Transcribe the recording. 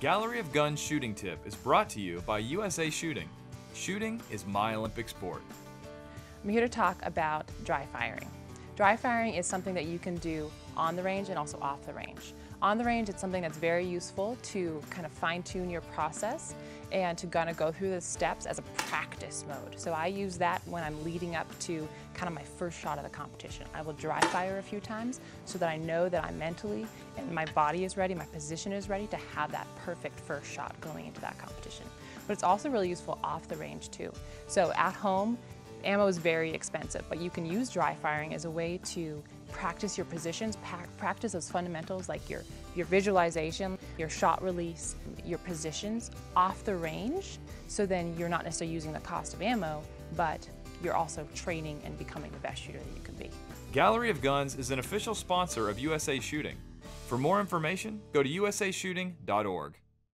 Gallery of Guns Shooting Tip is brought to you by USA Shooting. Shooting is my Olympic sport. I'm here to talk about dry firing. Dry firing is something that you can do on the range and also off the range. On the range, it's something that's very useful to kind of fine tune your process and to kind of go through the steps as a practice mode. So I use that when I'm leading up to kind of my first shot of the competition. I will dry fire a few times so that I know that I'm mentally and my body is ready, my position is ready to have that perfect first shot going into that competition. But it's also really useful off the range too. So at home, Ammo is very expensive, but you can use dry firing as a way to practice your positions, practice those fundamentals like your, your visualization, your shot release, your positions off the range, so then you're not necessarily using the cost of ammo, but you're also training and becoming the best shooter that you can be. Gallery of Guns is an official sponsor of USA Shooting. For more information, go to usashooting.org.